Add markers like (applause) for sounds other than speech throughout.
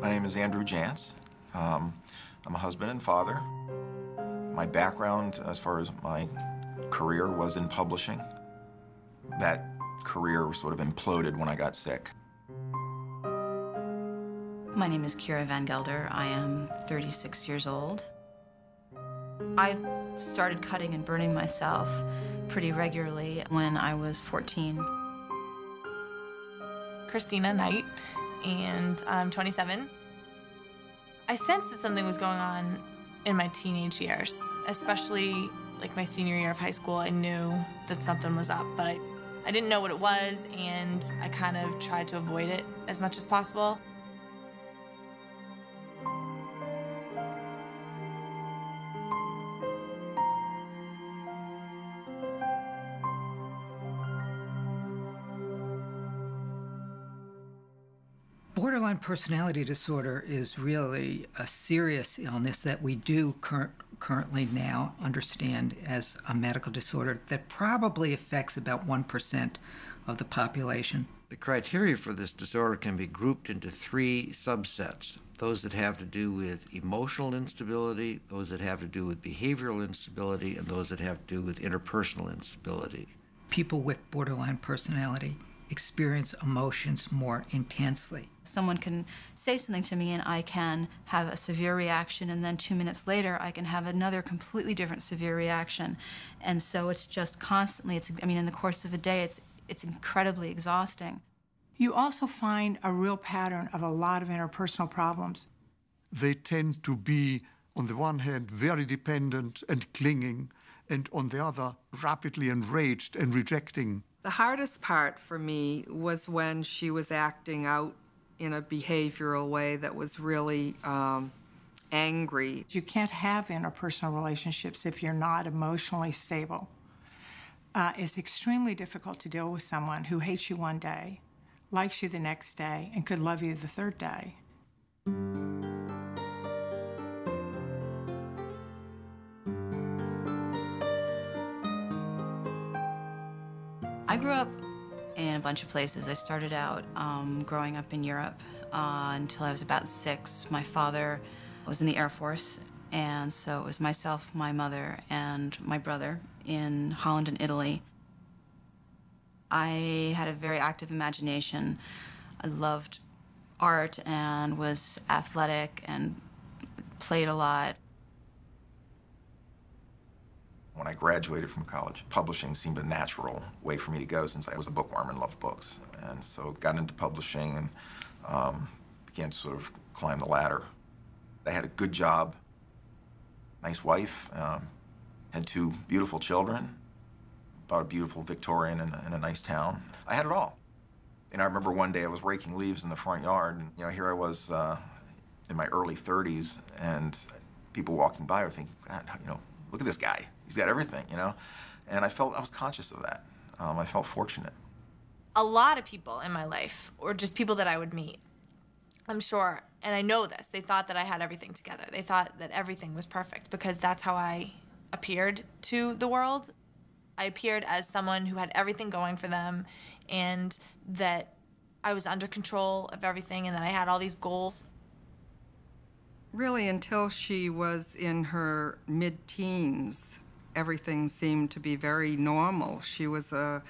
My name is Andrew Jantz. Um, I'm a husband and father. My background, as far as my career, was in publishing. That career sort of imploded when I got sick. My name is Kiera Van Gelder. I am 36 years old. I started cutting and burning myself pretty regularly when I was 14. Christina Knight, and I'm 27. I sensed that something was going on in my teenage years, especially like my senior year of high school. I knew that something was up, but I, I didn't know what it was, and I kind of tried to avoid it as much as possible. Personality disorder is really a serious illness that we do cur- currently now understand as a medical disorder that probably affects about 1% of the population. The criteria for this disorder can be grouped into three subsets those that have to do with emotional instability, those that have to do with behavioral instability, and those that have to do with interpersonal instability. People with borderline personality experience emotions more intensely. Someone can say something to me and I can have a severe reaction, and then two minutes later, I can have another completely different severe reaction. And so it's just constantly, it's, I mean, in the course of a day, it's, it's incredibly exhausting. You also find a real pattern of a lot of interpersonal problems. They tend to be, on the one hand, very dependent and clinging, and on the other, rapidly enraged and rejecting. The hardest part for me was when she was acting out in a behavioral way that was really um, angry. You can't have interpersonal relationships if you're not emotionally stable. Uh, it's extremely difficult to deal with someone who hates you one day, likes you the next day, and could love you the third day. I grew up in a bunch of places. I started out um, growing up in Europe uh, until I was about six. My father was in the Air Force, and so it was myself, my mother, and my brother in Holland and Italy. I had a very active imagination. I loved art and was athletic and played a lot. When I graduated from college, publishing seemed a natural way for me to go since I was a bookworm and loved books. And so got into publishing and um, began to sort of climb the ladder. I had a good job, nice wife, um, had two beautiful children, bought a beautiful Victorian in a, in a nice town. I had it all. And I remember one day I was raking leaves in the front yard, and you know, here I was uh, in my early 30s, and people walking by were thinking, you know, look at this guy. He's got everything, you know? And I felt, I was conscious of that. Um, I felt fortunate. A lot of people in my life, or just people that I would meet, I'm sure, and I know this, they thought that I had everything together. They thought that everything was perfect because that's how I appeared to the world. I appeared as someone who had everything going for them and that I was under control of everything and that I had all these goals. Really, until she was in her mid teens, everything seemed to be very normal. She was a,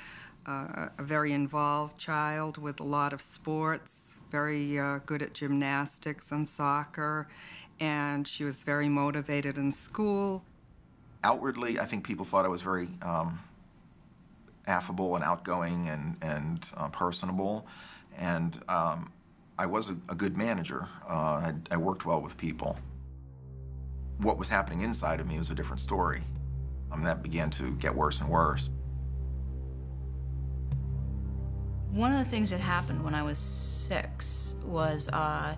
a, a very involved child with a lot of sports, very uh, good at gymnastics and soccer, and she was very motivated in school. Outwardly, I think people thought I was very um, affable and outgoing and, and uh, personable. And um, I was a, a good manager. Uh, I, I worked well with people. What was happening inside of me was a different story. Um, that began to get worse and worse. One of the things that happened when I was six was uh,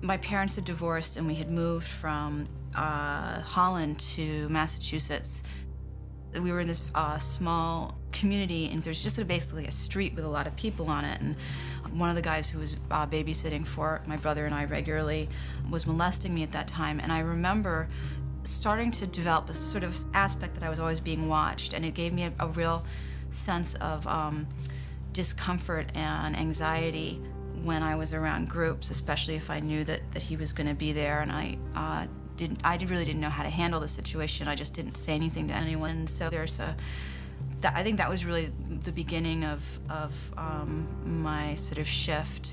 my parents had divorced and we had moved from uh, Holland to Massachusetts. We were in this uh, small community and there's just a, basically a street with a lot of people on it. And one of the guys who was uh, babysitting for my brother and I regularly was molesting me at that time. And I remember starting to develop a sort of aspect that I was always being watched, and it gave me a, a real sense of um, discomfort and anxiety when I was around groups, especially if I knew that, that he was going to be there and I uh, didn't, I really didn't know how to handle the situation. I just didn't say anything to anyone. So there's a, I think that was really the beginning of, of um, my sort of shift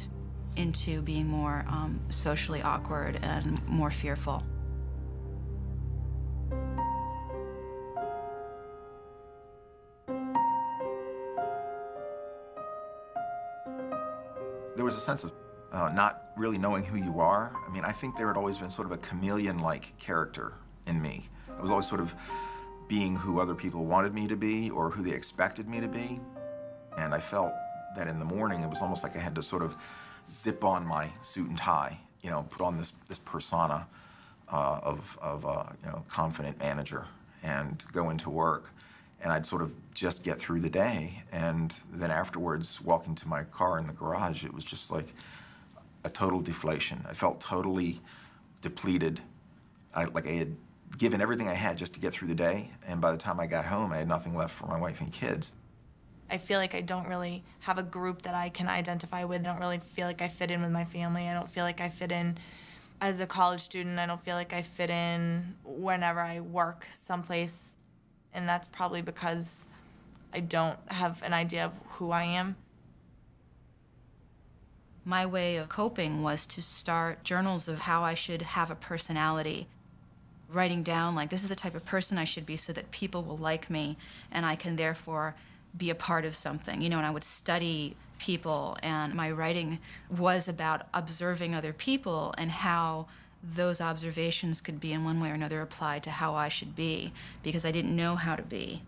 into being more um, socially awkward and more fearful. There was a sense of uh, not really knowing who you are. I mean, I think there had always been sort of a chameleon-like character in me. I was always sort of being who other people wanted me to be or who they expected me to be. And I felt that in the morning, it was almost like I had to sort of zip on my suit and tie, you know, put on this, this persona uh, of, of uh, you know, confident manager and go into work. And I'd sort of just get through the day. And then afterwards, walking to my car in the garage, it was just like a total deflation. I felt totally depleted. I, like I had given everything I had just to get through the day. And by the time I got home, I had nothing left for my wife and kids. I feel like I don't really have a group that I can identify with. I don't really feel like I fit in with my family. I don't feel like I fit in as a college student. I don't feel like I fit in whenever I work someplace. And that's probably because I don't have an idea of who I am. My way of coping was to start journals of how I should have a personality. Writing down, like, this is the type of person I should be so that people will like me and I can therefore be a part of something, you know, and I would study people, and my writing was about observing other people and how those observations could be in one way or another applied to how I should be because I didn't know how to be.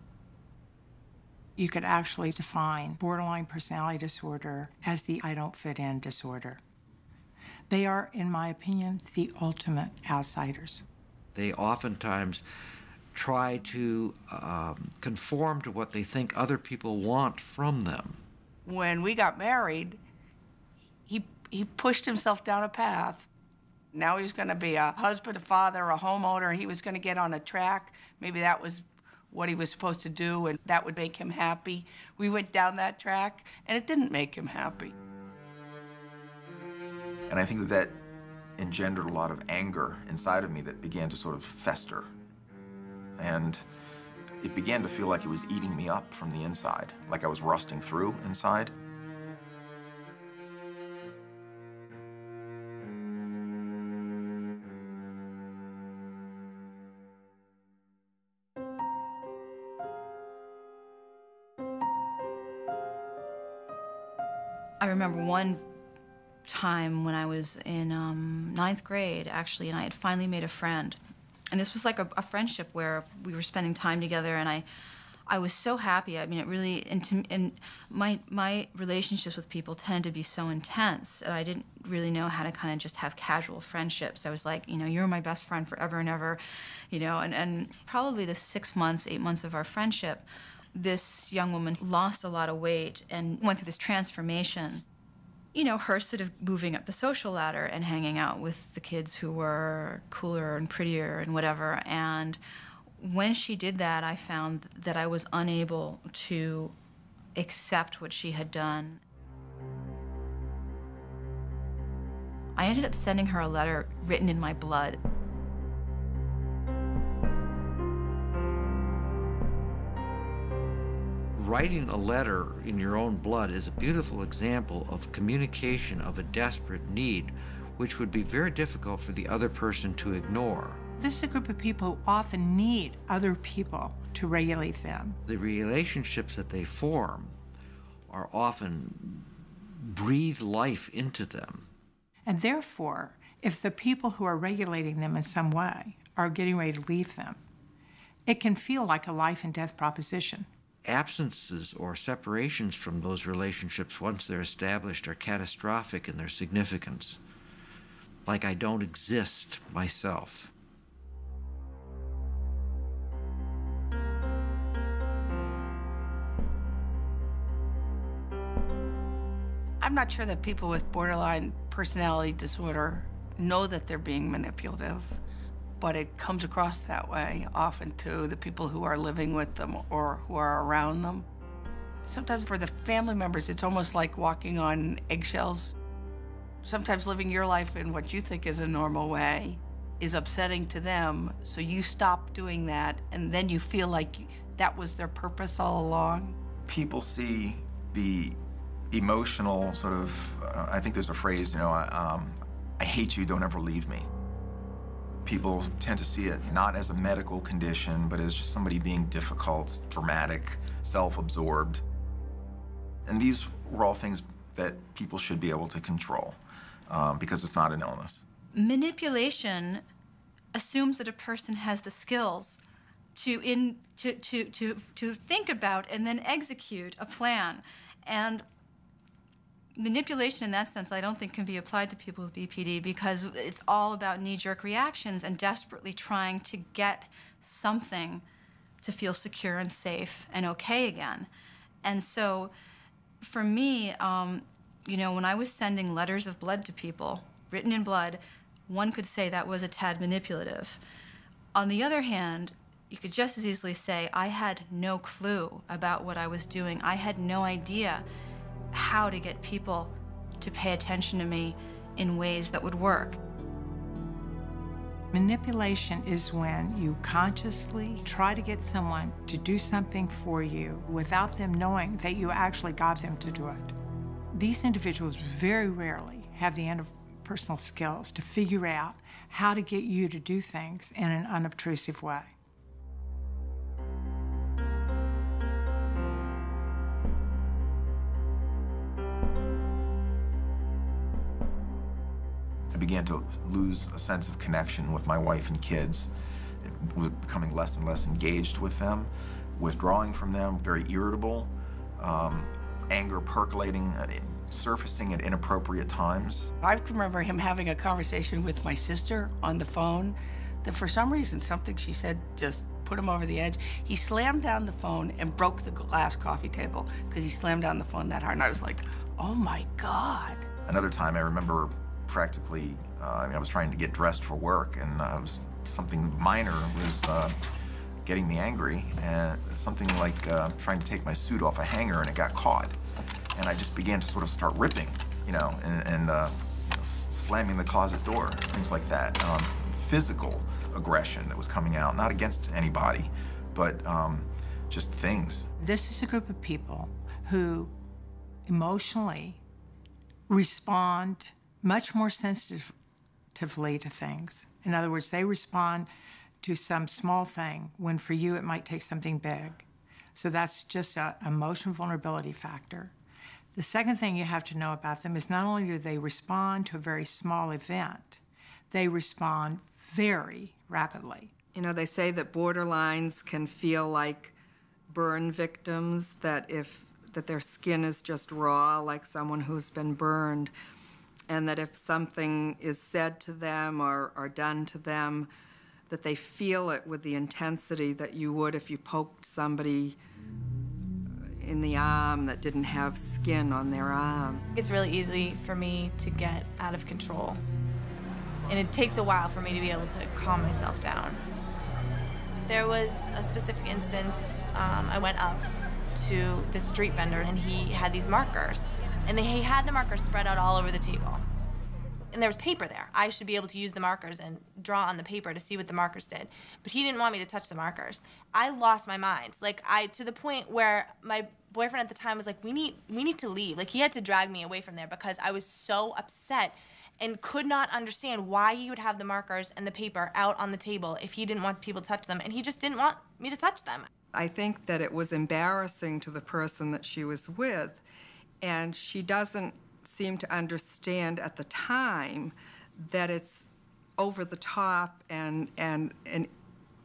You could actually define borderline personality disorder as the I don't fit in disorder. They are, in my opinion, the ultimate outsiders. They oftentimes try to um, conform to what they think other people want from them. When we got married, he, he pushed himself down a path. Now he was going to be a husband, a father, a homeowner. He was going to get on a track. Maybe that was what he was supposed to do, and that would make him happy. We went down that track, and it didn't make him happy. And I think that that engendered a lot of anger inside of me that began to sort of fester and it began to feel like it was eating me up from the inside, like I was rusting through inside. I remember one time when I was in um, ninth grade, actually, and I had finally made a friend. And this was like a, a, friendship where we were spending time together and i i was so happy. I mean it really and, to, and my my relationships with people tended to be so intense and i didn't really know how to kind of just have casual friendships. I was like you know you're my best friend forever and ever you know and, and probably the six months eight months of our friendship this young woman lost a lot of weight and went through this transformation you know, her sort of moving up the social ladder and hanging out with the kids who were cooler and prettier and whatever. And when she did that, I found that I was unable to accept what she had done. I ended up sending her a letter written in my blood. Writing a letter in your own blood is a beautiful example of communication of a desperate need, which would be very difficult for the other person to ignore. This is a group of people who often need other people to regulate them. The relationships that they form are often breathe life into them. And therefore, if the people who are regulating them in some way are getting ready to leave them, it can feel like a life and death proposition absences or separations from those relationships once they're established are catastrophic in their significance. Like I don't exist myself. I'm not sure that people with borderline personality disorder know that they're being manipulative but it comes across that way often to the people who are living with them or who are around them. Sometimes for the family members, it's almost like walking on eggshells. sometimes living your life in what you think is a normal way is upsetting to them. So you stop doing that, and then you feel like that was their purpose all along. People see the emotional sort of, uh, I think there's a phrase, you know, um, I hate you, don't ever leave me. People tend to see it not as a medical condition, but as just somebody being difficult, dramatic, self absorbed. And these were all things that people should be able to control um, because it's not an illness. Manipulation assumes that a person has the skills to, in, to, to, to, to think about and then execute a plan. And manipulation in that sense, I don't think can be applied to people with BPD because it's all about knee jerk reactions and desperately trying to get something to feel secure and safe and okay again. And so for me, um, you know, when I was sending letters of blood to people, written in blood, one could say that was a tad manipulative. On the other hand, you could just as easily say, I had no clue about what I was doing. I had no idea how to get people to pay attention to me in ways that would work. Manipulation is when you consciously try to get someone to do something for you without them knowing that you actually got them to do it. These individuals very rarely have the interpersonal skills to figure out how to get you to do things in an unobtrusive way. I began to lose a sense of connection with my wife and kids. It was becoming less and less engaged with them, withdrawing from them, very irritable, um, anger percolating, uh, surfacing at inappropriate times. I remember him having a conversation with my sister on the phone that for some reason something she said just put him over the edge. He slammed down the phone and broke the glass coffee table because he slammed down the phone that hard. And I was like, oh my God. Another time I remember practically, uh, I, mean, I was trying to get dressed for work, and uh, was something minor was uh, getting me angry, and something like uh, trying to take my suit off a hanger, and it got caught, and I just began to sort of start ripping, you know, and, and uh, slamming the closet door, things like that. Um, physical aggression that was coming out, not against anybody, but um, just things. This is a group of people who emotionally respond much more sensitively to things. In other words, they respond to some small thing when for you it might take something big. So that's just an emotion vulnerability factor. The second thing you have to know about them is not only do they respond to a very small event, they respond very rapidly. You know, they say that borderlines can feel like burn victims, that if that their skin is just raw, like someone who's been burned and that if something is said to them or, or done to them, that they feel it with the intensity that you would if you poked somebody in the arm that didn't have skin on their arm. It's really easy for me to get out of control. And it takes a while for me to be able to calm myself down. There was a specific instance, um, I went up to this street vendor and he had these markers and they, he had the markers spread out all over the table. And there was paper there. I should be able to use the markers and draw on the paper to see what the markers did. But he didn't want me to touch the markers. I lost my mind. Like I to the point where my boyfriend at the time was like, "We need we need to leave." Like he had to drag me away from there because I was so upset and could not understand why he would have the markers and the paper out on the table if he didn't want people to touch them and he just didn't want me to touch them. I think that it was embarrassing to the person that she was with and she doesn't seem to understand at the time that it's over the top and, and an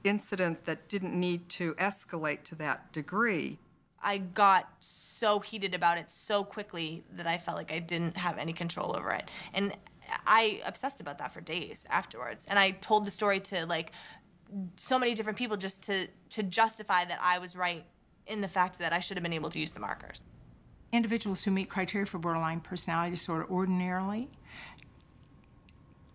incident that didn't need to escalate to that degree. I got so heated about it so quickly that I felt like I didn't have any control over it. And I obsessed about that for days afterwards. And I told the story to like so many different people just to to justify that I was right in the fact that I should have been able to use the markers individuals who meet criteria for borderline personality disorder ordinarily,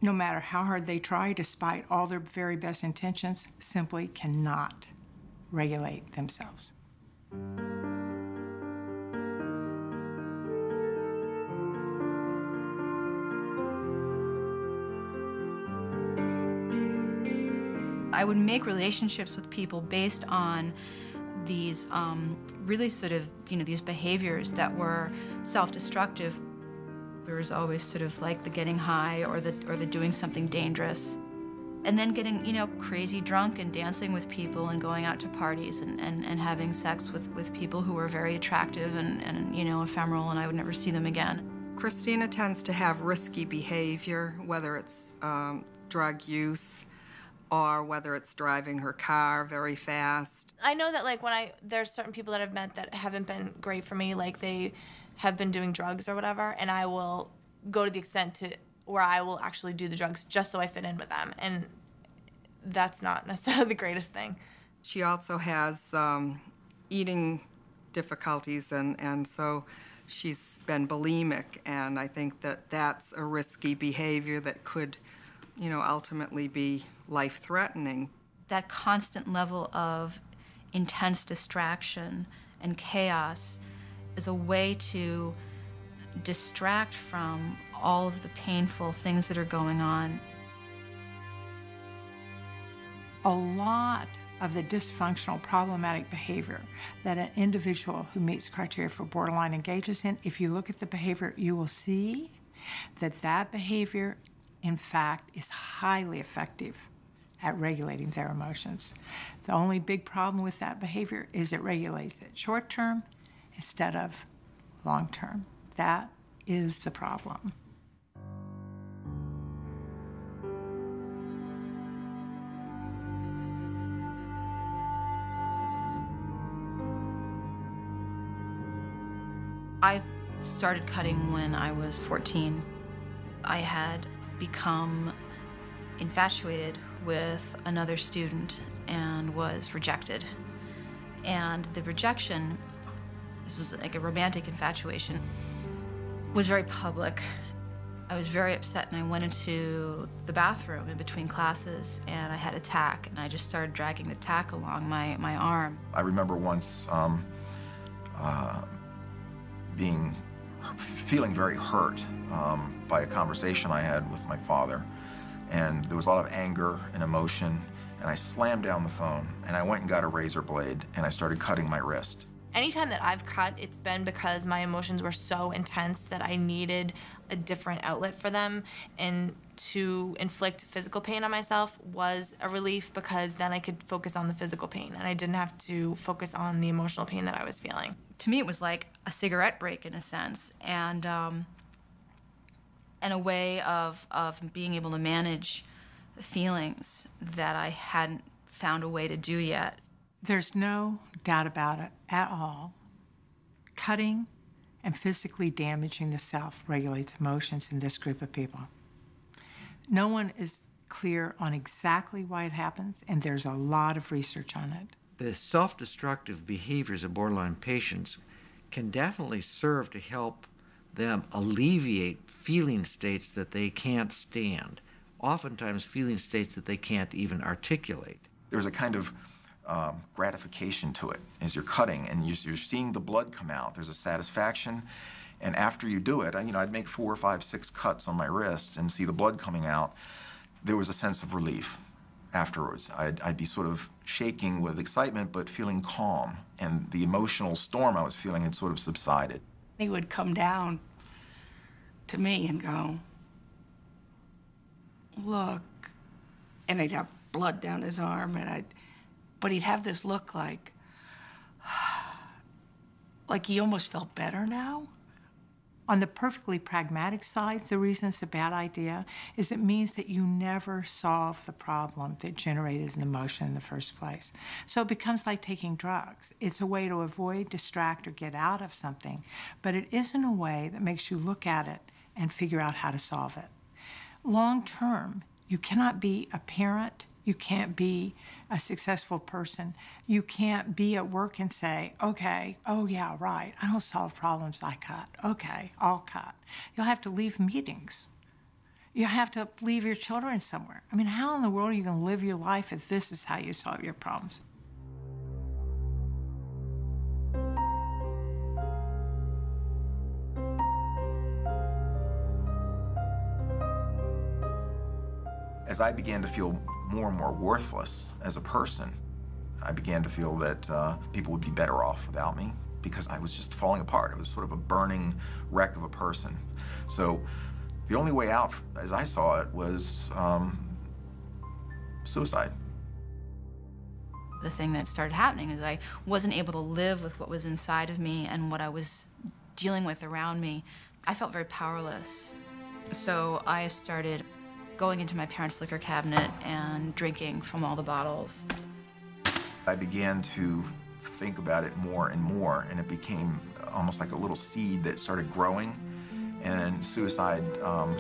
no matter how hard they try, despite all their very best intentions, simply cannot regulate themselves. I would make relationships with people based on these um, really sort of, you know, these behaviors that were self-destructive. There was always sort of like the getting high or the, or the doing something dangerous. And then getting, you know, crazy drunk and dancing with people and going out to parties and, and, and having sex with, with people who were very attractive and, and, you know, ephemeral and I would never see them again. Christina tends to have risky behavior, whether it's um, drug use or whether it's driving her car very fast. I know that like when I there's certain people that I've met that haven't been great for me, like they have been doing drugs or whatever, and I will go to the extent to where I will actually do the drugs just so I fit in with them, and that's not (laughs) necessarily the greatest thing. She also has um, eating difficulties, and, and so she's been bulimic, and I think that that's a risky behavior that could, you know, ultimately be life-threatening. That constant level of intense distraction and chaos is a way to distract from all of the painful things that are going on. A lot of the dysfunctional, problematic behavior that an individual who meets criteria for borderline engages in, if you look at the behavior, you will see that that behavior, in fact, is highly effective at regulating their emotions. The only big problem with that behavior is it regulates it short term instead of long term. That is the problem. I started cutting when I was 14. I had become infatuated with another student and was rejected. And the rejection, this was like a romantic infatuation, was very public. I was very upset and I went into the bathroom in between classes and I had a tack and I just started dragging the tack along my, my arm. I remember once um, uh, being feeling very hurt um, by a conversation I had with my father. And there was a lot of anger and emotion. And I slammed down the phone and I went and got a razor blade and I started cutting my wrist. Anytime that I've cut, it's been because my emotions were so intense that I needed a different outlet for them. And to inflict physical pain on myself was a relief because then I could focus on the physical pain and I didn't have to focus on the emotional pain that I was feeling. To me, it was like a cigarette break in a sense, and um, and a way of of being able to manage feelings that I hadn't found a way to do yet. There's no doubt about it at all. Cutting and physically damaging the self regulates emotions in this group of people. No one is clear on exactly why it happens, and there's a lot of research on it. The self destructive behaviors of borderline patients can definitely serve to help them alleviate feeling states that they can't stand, oftentimes, feeling states that they can't even articulate. There's a kind of um, gratification to it as you're cutting and you're, seeing the blood come out. There's a satisfaction. And after you do it, I, you know, I'd make four, five, six cuts on my wrist and see the blood coming out. There was a sense of relief afterwards. I'd, I'd be sort of shaking with excitement, but feeling calm. And the emotional storm I was feeling had sort of subsided. He would come down to me and go, look, and he'd have blood down his arm, and I'd, but he'd have this look like, (sighs) like he almost felt better now. On the perfectly pragmatic side, the reason it's a bad idea is it means that you never solve the problem that generated an emotion in the first place. So it becomes like taking drugs. It's a way to avoid, distract, or get out of something, but it isn't a way that makes you look at it and figure out how to solve it. Long term, you cannot be a parent, you can't be a successful person. You can't be at work and say, okay, oh yeah, right, I don't solve problems, I cut. Okay, I'll cut. You'll have to leave meetings. You have to leave your children somewhere. I mean, how in the world are you going to live your life if this is how you solve your problems? As I began to feel more and more worthless as a person. I began to feel that uh, people would be better off without me because I was just falling apart. I was sort of a burning wreck of a person. So the only way out, as I saw it, was um, suicide. The thing that started happening is I wasn't able to live with what was inside of me and what I was dealing with around me. I felt very powerless. So I started going into my parents' liquor cabinet and drinking from all the bottles. I began to think about it more and more, and it became almost like a little seed that started growing, and suicide um,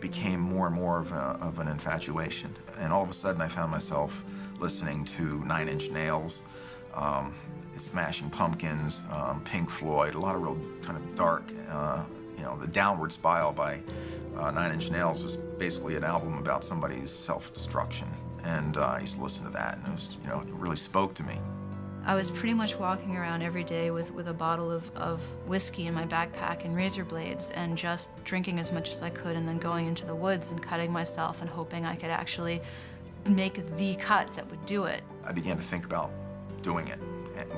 became more and more of, a, of an infatuation. And all of a sudden, I found myself listening to Nine Inch Nails, um, Smashing Pumpkins, um, Pink Floyd, a lot of real kind of dark, uh, you know, the Downward Spiral by uh, Nine Inch Nails was basically an album about somebody's self-destruction. And uh, I used to listen to that, and it was, you know, it really spoke to me. I was pretty much walking around every day with, with a bottle of, of whiskey in my backpack and razor blades and just drinking as much as I could and then going into the woods and cutting myself and hoping I could actually make the cut that would do it. I began to think about doing it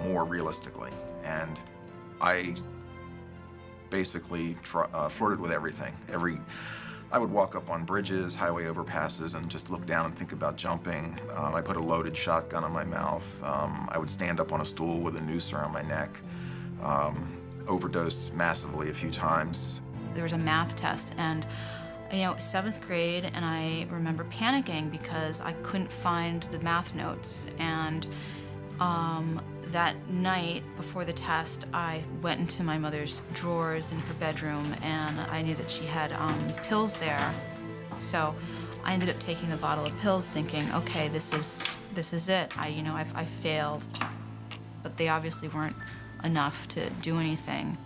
more realistically. And I basically uh, flirted with everything. Every, I would walk up on bridges, highway overpasses, and just look down and think about jumping. Um, I put a loaded shotgun on my mouth. Um, I would stand up on a stool with a noose around my neck. Um, overdosed massively a few times. There was a math test, and you know, seventh grade, and I remember panicking because I couldn't find the math notes. And um, that night before the test, I went into my mother's drawers in her bedroom, and I knew that she had um, pills there. So I ended up taking the bottle of pills, thinking, okay, this is this is it. I, you know, I've, I failed, but they obviously weren't enough to do anything.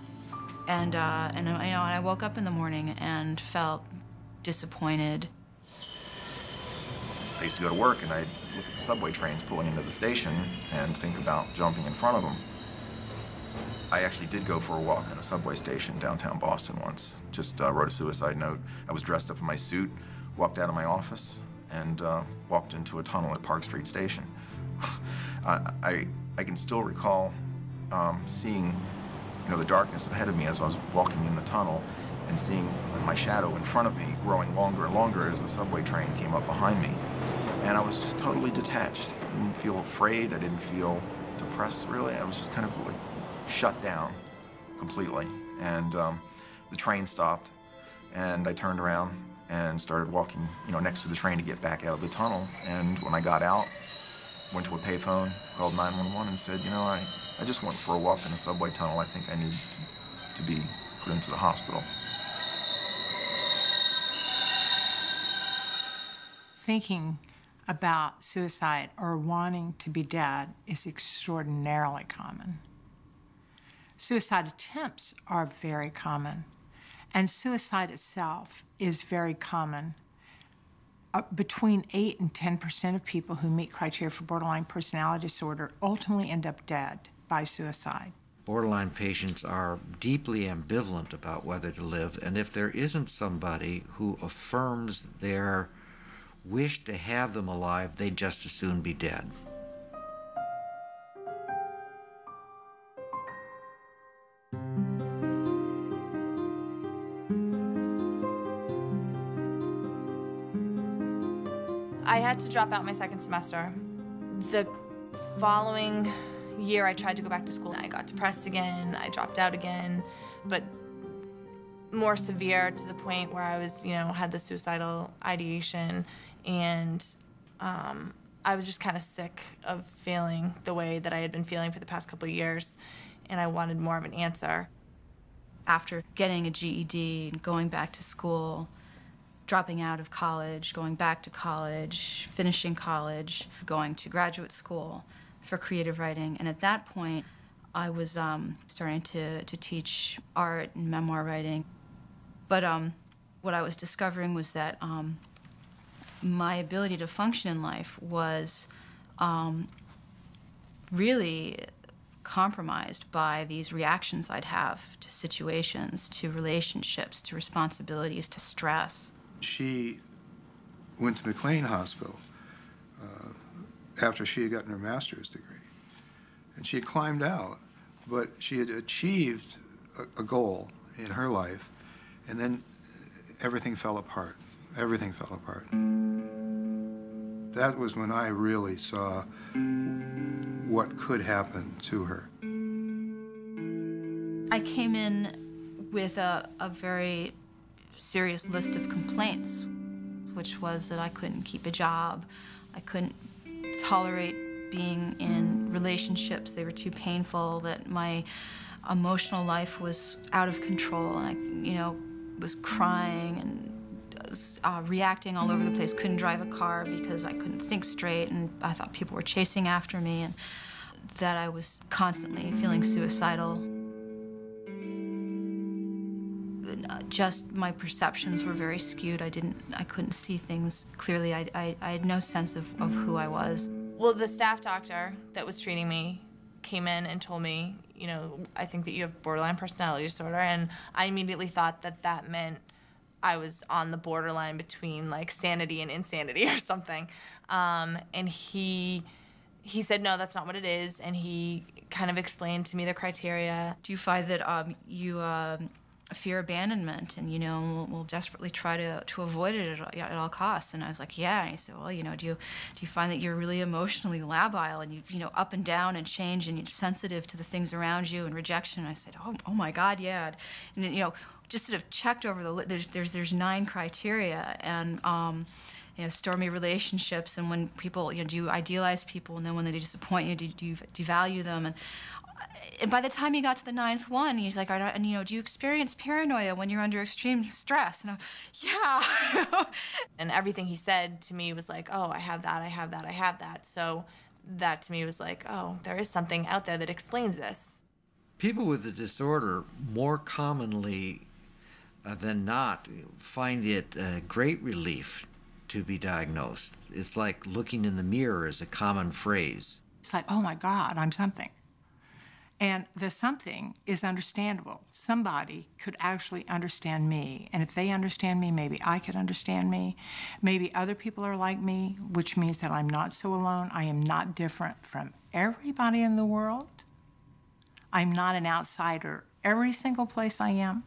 And uh, and you know, I woke up in the morning and felt disappointed. I used to go to work and I'd look at the subway trains pulling into the station and think about jumping in front of them. I actually did go for a walk in a subway station downtown Boston once. Just uh, wrote a suicide note. I was dressed up in my suit, walked out of my office, and uh, walked into a tunnel at Park Street Station. (laughs) I, I, I, can still recall um, seeing, you know, the darkness ahead of me as I was walking in the tunnel and seeing my shadow in front of me growing longer and longer as the subway train came up behind me. And I was just totally detached. I didn't feel afraid. I didn't feel depressed, really. I was just kind of like shut down completely. And um, the train stopped, and I turned around and started walking, you know, next to the train to get back out of the tunnel. And when I got out, went to a payphone, called 911, and said, you know, I, I just went for a walk in a subway tunnel. I think I need to, to be put into the hospital. thinking about suicide or wanting to be dead is extraordinarily common. Suicide attempts are very common, and suicide itself is very common. Uh, between 8 and 10 percent of people who meet criteria for borderline personality disorder ultimately end up dead by suicide. Borderline patients are deeply ambivalent about whether to live, and if there isn't somebody who affirms their wish to have them alive, they'd just as soon be dead. I had to drop out my second semester. The following year, I tried to go back to school. I got depressed again. I dropped out again, but more severe to the point where I was, you know, had the suicidal ideation and um, I was just kind of sick of feeling the way that I had been feeling for the past couple of years, and I wanted more of an answer. After getting a GED, going back to school, dropping out of college, going back to college, finishing college, going to graduate school for creative writing, and at that point, I was um, starting to, to teach art and memoir writing. But um, what I was discovering was that um, my ability to function in life was um, really compromised by these reactions I'd have to situations, to relationships, to responsibilities, to stress. She went to McLean Hospital uh, after she had gotten her master's degree. And she had climbed out, but she had achieved a, a goal in her life, and then everything fell apart. Everything fell apart. That was when I really saw what could happen to her. I came in with a, a very serious list of complaints, which was that I couldn't keep a job, I couldn't tolerate being in relationships, they were too painful, that my emotional life was out of control, and I, you know, was crying and uh, reacting all over the place. Couldn't drive a car because I couldn't think straight, and I thought people were chasing after me, and that I was constantly feeling suicidal. Just my perceptions were very skewed. I didn't, I couldn't see things clearly. I, I, I had no sense of, of who I was. Well, the staff doctor that was treating me came in and told me, you know, I think that you have borderline personality disorder, and I immediately thought that that meant I was on the borderline between like sanity and insanity (laughs) or something. Um, and he he said no, that's not what it is, and he kind of explained to me the criteria. Do you find that um, you um, fear abandonment, and you know, will will desperately try to to avoid it at, at all costs? And I was like, yeah. And he said, well, you know, do you do you find that you're really emotionally labile and you you know up and down and change and you're sensitive to the things around you and rejection? And I said, oh, oh my God, yeah. And you know just sort of checked over the there's there's there's nine criteria and um, you know stormy relationships and when people you know do you idealize people and then when they disappoint you do, do you devalue them and and by the time he got to the ninth one, he's like, and you know, do you experience paranoia when you're under extreme stress? And I'm, yeah. (laughs) and everything he said to me was like, oh, I have that, I have that, I have that. So that to me was like, oh, there is something out there that explains this. People with the disorder more commonly uh, than not find it a great relief to be diagnosed. It's like looking in the mirror is a common phrase. It's like, oh my God, I'm something. And the something is understandable. Somebody could actually understand me. And if they understand me, maybe I could understand me. Maybe other people are like me, which means that I'm not so alone. I am not different from everybody in the world. I'm not an outsider every single place I am.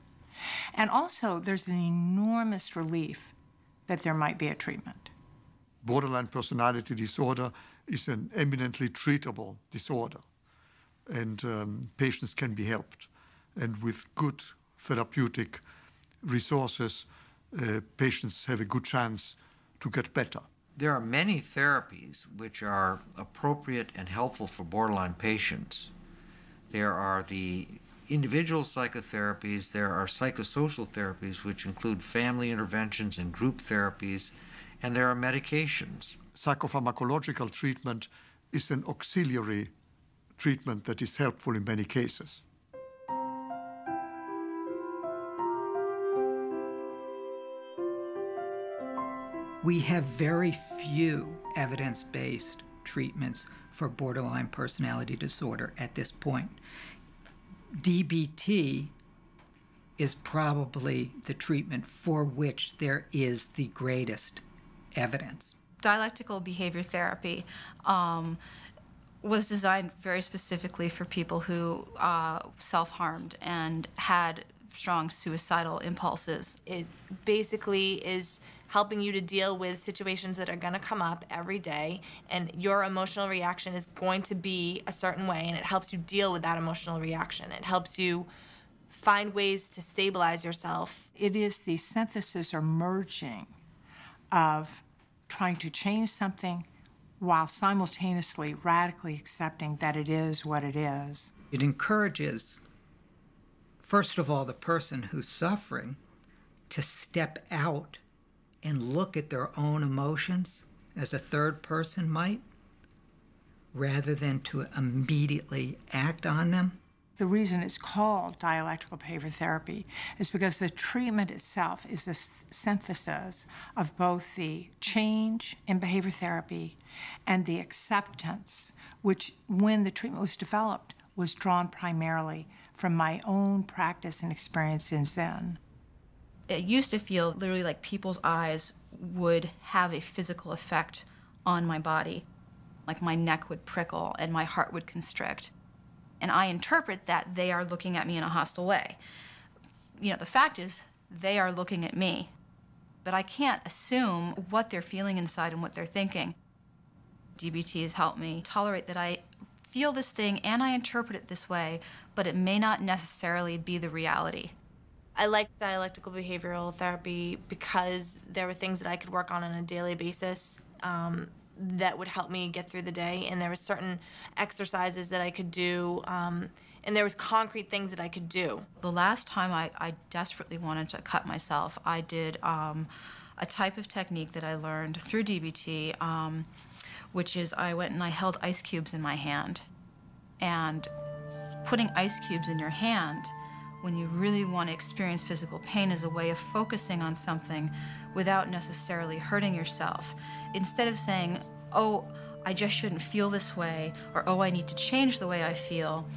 And also, there's an enormous relief that there might be a treatment. Borderline personality disorder is an eminently treatable disorder, and um, patients can be helped. And with good therapeutic resources, uh, patients have a good chance to get better. There are many therapies which are appropriate and helpful for borderline patients. There are the individual psychotherapies, there are psychosocial therapies, which include family interventions and group therapies, and there are medications. Psychopharmacological treatment is an auxiliary treatment that is helpful in many cases. We have very few evidence based treatments for borderline personality disorder at this point. DBT is probably the treatment for which there is the greatest evidence. Dialectical behavior therapy um, was designed very specifically for people who uh, self harmed and had strong suicidal impulses. It basically is helping you to deal with situations that are going to come up every day and your emotional reaction is going to be a certain way and it helps you deal with that emotional reaction. It helps you find ways to stabilize yourself. It is the synthesis or merging of trying to change something while simultaneously radically accepting that it is what it is. It encourages first of all the person who's suffering to step out and look at their own emotions as a third person might, rather than to immediately act on them. The reason it's called dialectical behavior therapy is because the treatment itself is a synthesis of both the change in behavior therapy and the acceptance, which, when the treatment was developed, was drawn primarily from my own practice and experience in Zen. It used to feel literally like people's eyes would have a physical effect on my body. Like my neck would prickle and my heart would constrict. And I interpret that they are looking at me in a hostile way. You know, the fact is, they are looking at me. But I can't assume what they're feeling inside and what they're thinking. DBT has helped me tolerate that I feel this thing and I interpret it this way, but it may not necessarily be the reality. I like dialectical behavioral therapy because there were things that I could work on on a daily basis um, that would help me get through the day, and there were certain exercises that I could do, um, and there was concrete things that I could do. The last time I, I desperately wanted to cut myself, I did um, a type of technique that I learned through DBT, um, which is I went and I held ice cubes in my hand, and putting ice cubes in your hand when you really want to experience physical pain is a way of focusing on something without necessarily hurting yourself. Instead of saying, oh, I just shouldn't feel this way, or oh, I need to change the way I feel,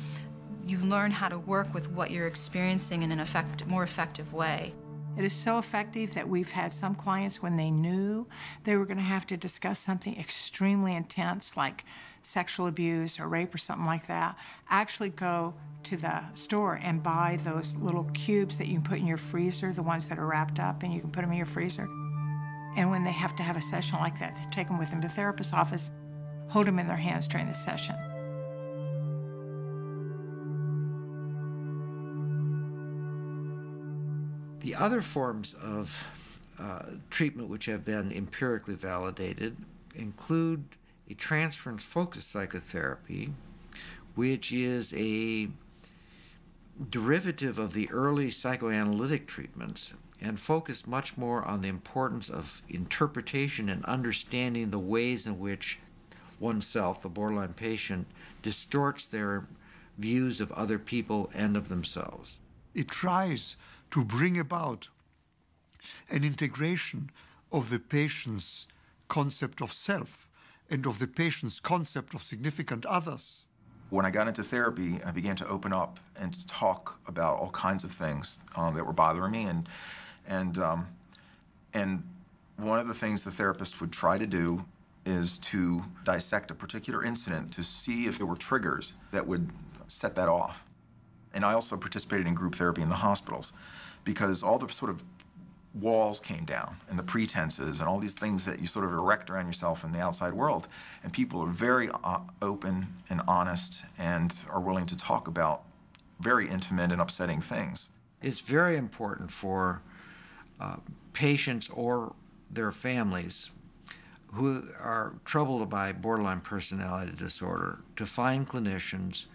you learn how to work with what you're experiencing in an effect, more effective way. It is so effective that we've had some clients when they knew they were going to have to discuss something extremely intense like sexual abuse or rape or something like that, actually go to the store and buy those little cubes that you can put in your freezer, the ones that are wrapped up, and you can put them in your freezer. And when they have to have a session like that, they take them with them to the therapist's office, hold them in their hands during the session. The other forms of uh, treatment which have been empirically validated include a transference focused psychotherapy, which is a derivative of the early psychoanalytic treatments and focused much more on the importance of interpretation and understanding the ways in which oneself, the borderline patient, distorts their views of other people and of themselves. It tries to bring about an integration of the patient's concept of self and of the patient's concept of significant others. When I got into therapy, I began to open up and to talk about all kinds of things um, that were bothering me, and and um, and one of the things the therapist would try to do is to dissect a particular incident to see if there were triggers that would set that off. And I also participated in group therapy in the hospitals because all the sort of walls came down and the pretenses and all these things that you sort of erect around yourself in the outside world. And people are very uh, open and honest and are willing to talk about very intimate and upsetting things. It's very important for uh, patients or their families who are troubled by borderline personality disorder to find clinicians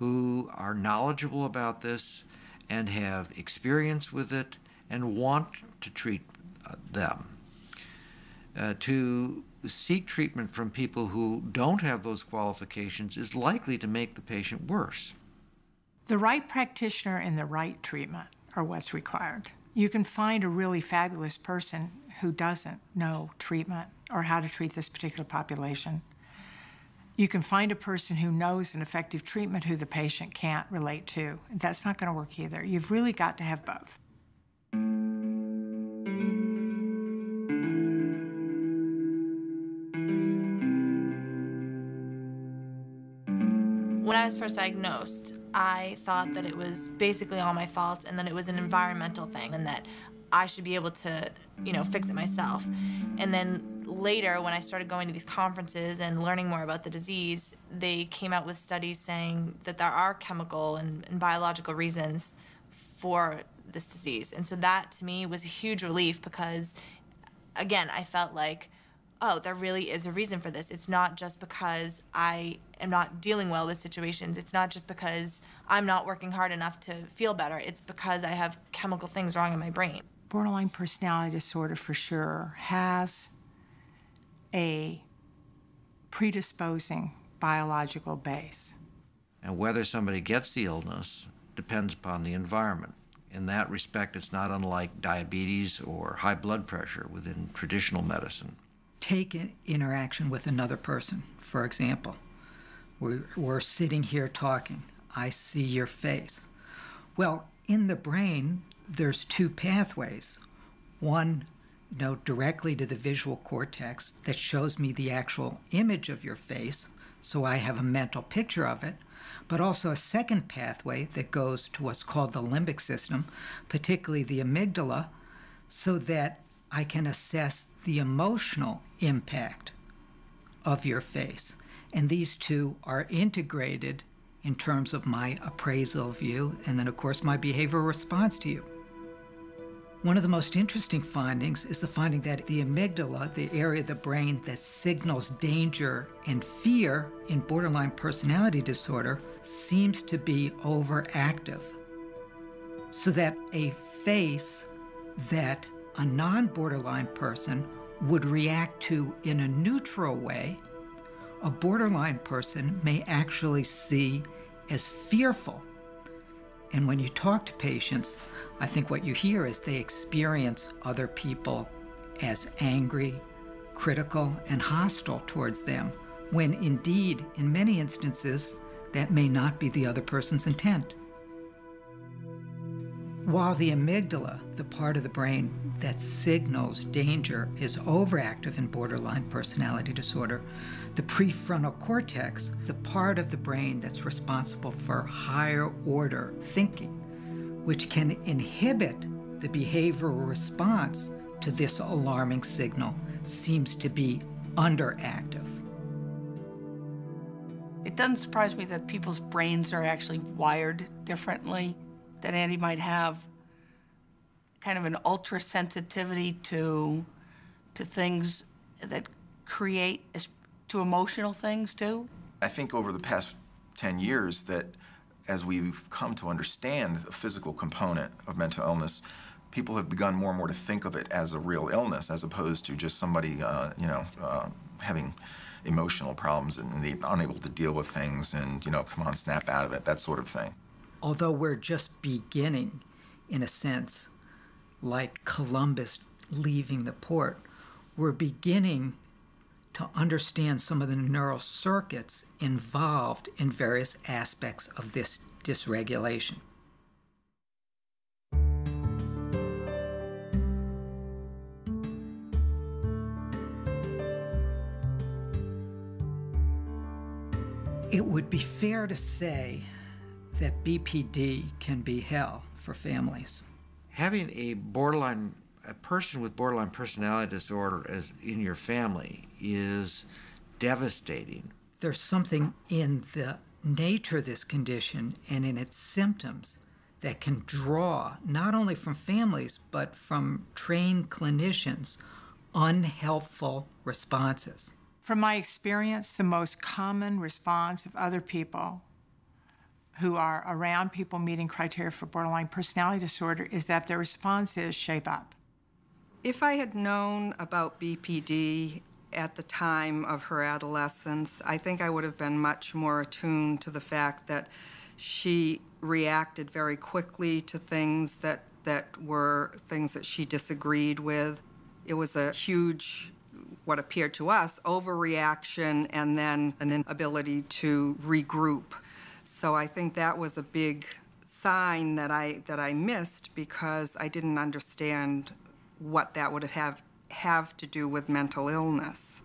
who are knowledgeable about this and have experience with it and want to treat uh, them. Uh, to seek treatment from people who don't have those qualifications is likely to make the patient worse. The right practitioner and the right treatment are what's required. You can find a really fabulous person who doesn't know treatment or how to treat this particular population. You can find a person who knows an effective treatment who the patient can't relate to. That's not going to work either. You've really got to have both. When I was first diagnosed, I thought that it was basically all my fault and that it was an environmental thing and that I should be able to, you know, fix it myself. And then later, when I started going to these conferences and learning more about the disease, they came out with studies saying that there are chemical and, and biological reasons for this disease. And so that to me was a huge relief because, again, I felt like, oh, there really is a reason for this. It's not just because I am not dealing well with situations. It's not just because I'm not working hard enough to feel better. It's because I have chemical things wrong in my brain. Borderline personality disorder, for sure, has a predisposing biological base. And whether somebody gets the illness depends upon the environment. In that respect, it's not unlike diabetes or high blood pressure within traditional medicine. Take an interaction with another person, for example. We're, we're sitting here talking. I see your face. Well, in the brain, there's two pathways. One, you directly to the visual cortex that shows me the actual image of your face, so I have a mental picture of it, but also a second pathway that goes to what's called the limbic system, particularly the amygdala, so that I can assess the emotional impact of your face. And these two are integrated in terms of my appraisal of you and then, of course, my behavioral response to you. One of the most interesting findings is the finding that the amygdala, the area of the brain that signals danger and fear in borderline personality disorder, seems to be overactive. So that a face that a non borderline person would react to in a neutral way, a borderline person may actually see as fearful. And when you talk to patients, I think what you hear is they experience other people as angry, critical, and hostile towards them, when indeed, in many instances, that may not be the other person's intent. While the amygdala, the part of the brain that signals danger, is overactive in borderline personality disorder, the prefrontal cortex, the part of the brain that's responsible for higher order thinking, which can inhibit the behavioral response to this alarming signal, seems to be underactive. It doesn't surprise me that people's brains are actually wired differently, that Andy might have kind of an ultra sensitivity to to things that create to emotional things too. I think over the past 10 years that as we've come to understand the physical component of mental illness, people have begun more and more to think of it as a real illness as opposed to just somebody, uh, you know, uh, having emotional problems and unable to deal with things and, you know, come on, snap out of it, that sort of thing. Although we're just beginning, in a sense, like Columbus leaving the port, we're beginning to understand some of the neural circuits involved in various aspects of this dysregulation. It would be fair to say that BPD can be hell for families. Having a borderline a person with borderline personality disorder as in your family is devastating. There's something in the nature of this condition and in its symptoms that can draw not only from families but from trained clinicians unhelpful responses. From my experience, the most common response of other people who are around people meeting criteria for borderline personality disorder is that their response is shape up. If I had known about BPD at the time of her adolescence, I think I would have been much more attuned to the fact that she reacted very quickly to things that, that were things that she disagreed with. It was a huge, what appeared to us, overreaction and then an inability to regroup. So I think that was a big sign that I, that I missed because I didn't understand what that would have have to do with mental illness.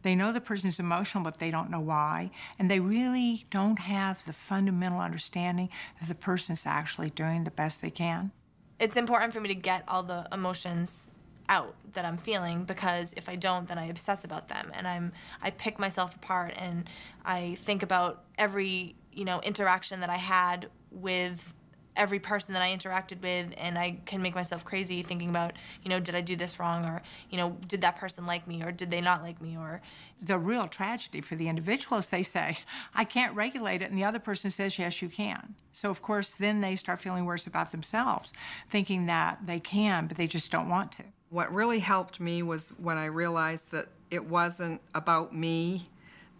They know the person's emotional, but they don't know why. And they really don't have the fundamental understanding that the person's actually doing the best they can. It's important for me to get all the emotions out that I'm feeling because if I don't, then I obsess about them and I'm I pick myself apart and I think about every you know interaction that I had with every person that I interacted with, and I can make myself crazy thinking about, you know, did I do this wrong, or you know, did that person like me, or did they not like me, or the real tragedy for the individual is they say, I can't regulate it, and the other person says, yes, you can. So of course, then they start feeling worse about themselves, thinking that they can, but they just don't want to. What really helped me was when I realized that it wasn't about me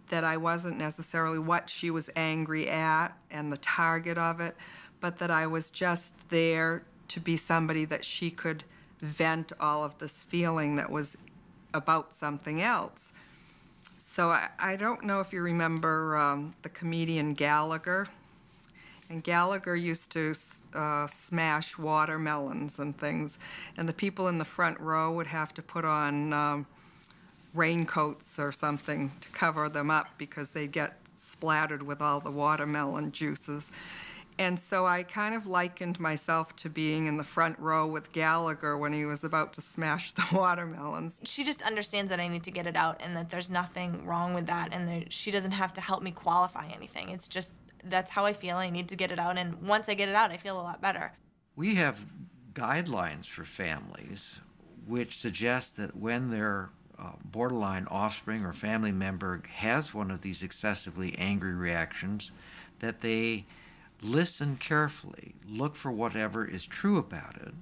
that I wasn't necessarily what she was angry at and the target of it, but that I was just there to be somebody that she could vent all of this feeling that was about something else. So I, I don't know if you remember um, the comedian Gallagher. And Gallagher used to uh, smash watermelons and things, and the people in the front row would have to put on um, raincoats or something to cover them up because they'd get splattered with all the watermelon juices. And so I kind of likened myself to being in the front row with Gallagher when he was about to smash (laughs) the watermelons. She just understands that I need to get it out and that there's nothing wrong with that and that she doesn't have to help me qualify anything. It's just that's how I feel. I need to get it out and once I get it out, I feel a lot better. We have guidelines for families which suggest that when their uh, borderline offspring or family member has one of these excessively angry reactions, that they listen carefully, look for whatever is true about it,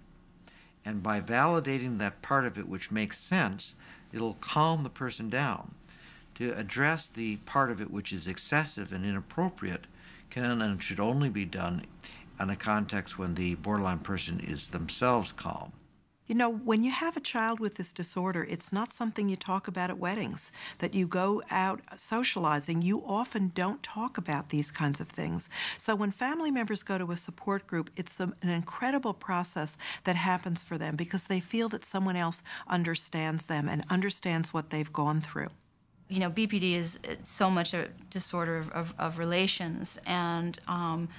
and by validating that part of it which makes sense, it'll calm the person down. To address the part of it which is excessive and inappropriate can and should only be done in a context when the borderline person is themselves calm. You know, when you have a child with this disorder, it's not something you talk about at weddings. That you go out socializing, you often don't talk about these kinds of things. So when family members go to a support group, it's an incredible process that happens for them because they feel that someone else understands them and understands what they've gone through. You know, BPD is so much a disorder of, of, of relations, and um,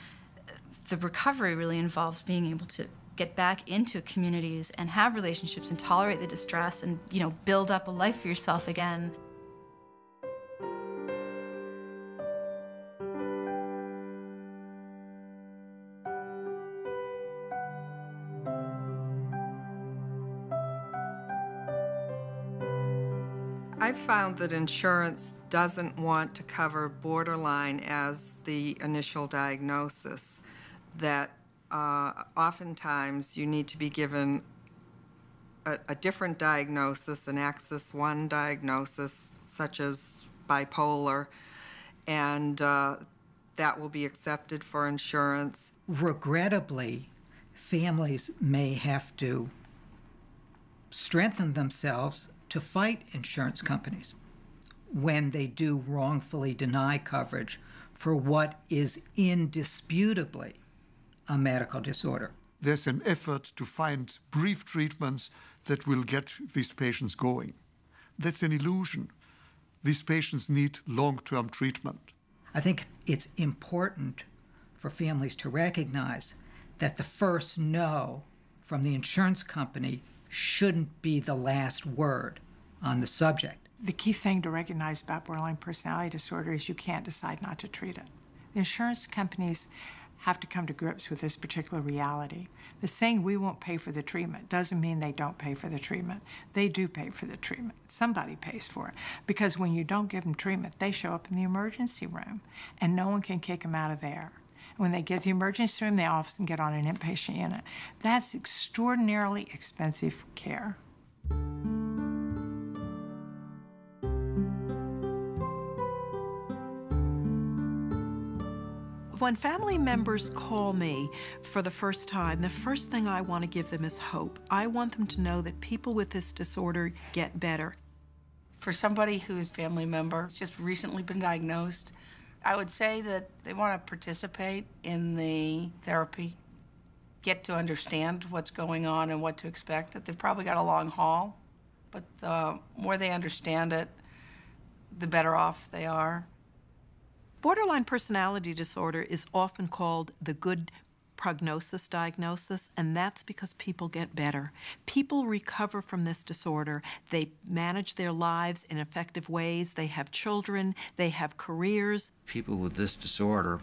the recovery really involves being able to get back into communities and have relationships and tolerate the distress and you know build up a life for yourself again. I've found that insurance doesn't want to cover borderline as the initial diagnosis, that uh, oftentimes you need to be given a, a, different diagnosis, an Axis 1 diagnosis, such as bipolar, and uh, that will be accepted for insurance. Regrettably, families may have to strengthen themselves to fight insurance companies when they do wrongfully deny coverage for what is indisputably a medical disorder. There's an effort to find brief treatments that will get these patients going. That's an illusion. These patients need long term treatment. I think it's important for families to recognize that the first no from the insurance company shouldn't be the last word on the subject. The key thing to recognize about borderline personality disorder is you can't decide not to treat it. The insurance companies have to come to grips with this particular reality. The saying we won't pay for the treatment doesn't mean they don't pay for the treatment. They do pay for the treatment. Somebody pays for it. Because when you don't give them treatment, they show up in the emergency room and no one can kick them out of there. When they get to the emergency room, they often get on an inpatient unit. That's extraordinarily expensive care. When family members call me for the first time, the first thing I want to give them is hope. I want them to know that people with this disorder get better. For somebody whose family member has just recently been diagnosed, I would say that they want to participate in the therapy, get to understand what's going on and what to expect, that they've probably got a long haul, but the more they understand it, the better off they are. Borderline personality disorder is often called the good prognosis diagnosis, and that's because people get better. People recover from this disorder. They manage their lives in effective ways. They have children, they have careers. People with this disorder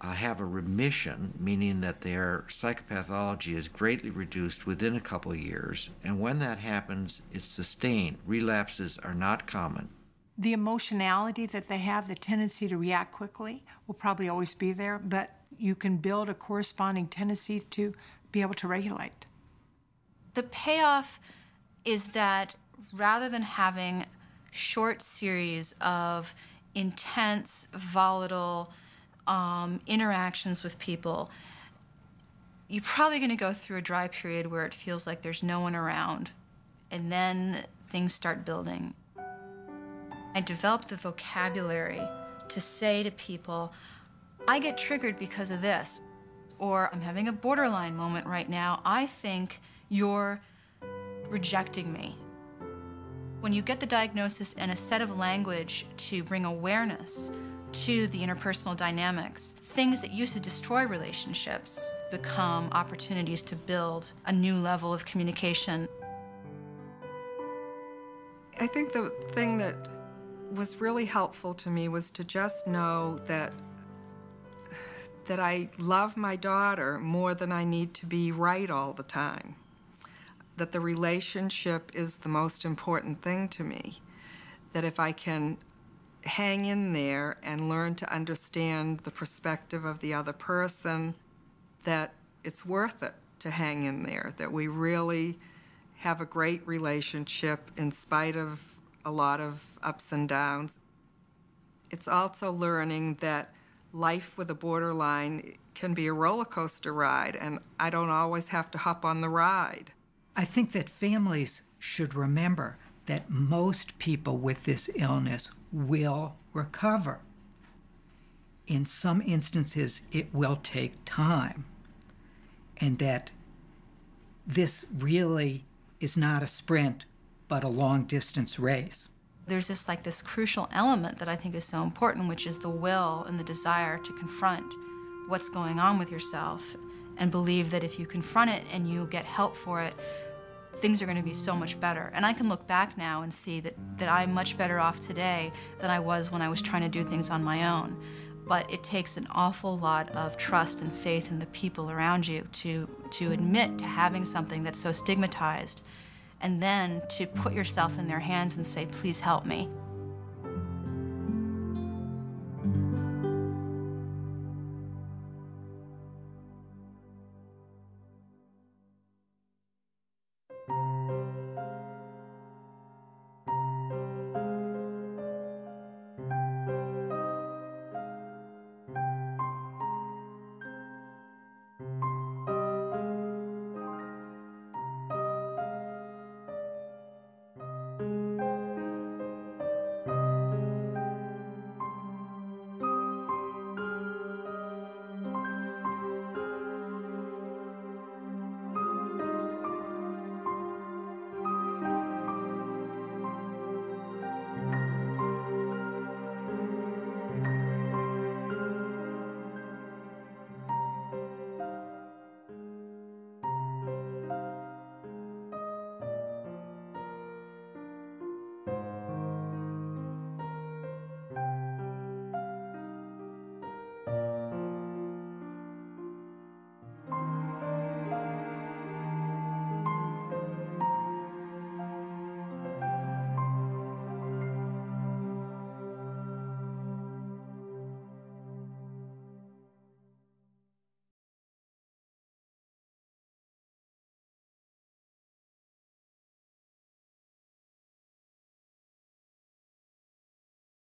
uh, have a remission, meaning that their psychopathology is greatly reduced within a couple of years. And when that happens, it's sustained. Relapses are not common the emotionality that they have, the tendency to react quickly, will probably always be there, but you can build a corresponding tendency to be able to regulate. The payoff is that rather than having short series of intense, volatile um, interactions with people, you're probably going to go through a dry period where it feels like there's no one around, and then things start building. I developed the vocabulary to say to people, I get triggered because of this, or I'm having a borderline moment right now. I think you're rejecting me. When you get the diagnosis and a set of language to bring awareness to the interpersonal dynamics, things that used to destroy relationships become opportunities to build a new level of communication. I think the thing that was really helpful to me was to just know that that I love my daughter more than I need to be right all the time. That the relationship is the most important thing to me. That if I can hang in there and learn to understand the perspective of the other person, that it's worth it to hang in there, that we really have a great relationship in spite of a lot of ups and downs. It's also learning that life with a borderline can be a roller coaster ride, and I don't always have to hop on the ride. I think that families should remember that most people with this illness will recover. In some instances, it will take time, and that this really is not a sprint, but a long distance race there's this like this crucial element that I think is so important, which is the will and the desire to confront what's going on with yourself and believe that if you confront it and you get help for it, things are going to be so much better. And I can look back now and see that, that I'm much better off today than I was when I was trying to do things on my own. But it takes an awful lot of trust and faith in the people around you to, to admit to having something that's so stigmatized and then to put yourself in their hands and say, please help me.